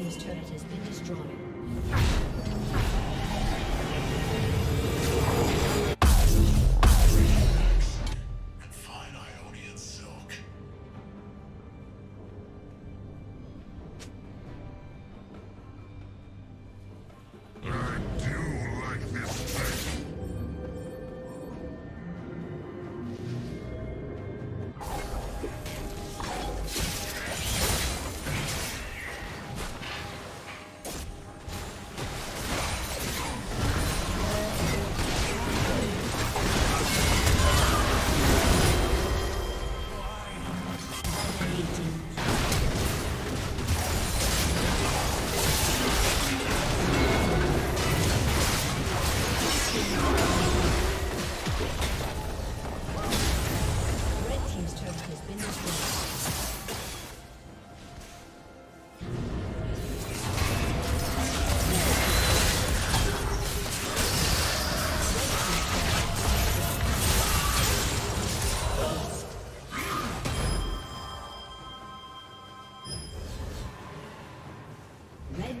team's turret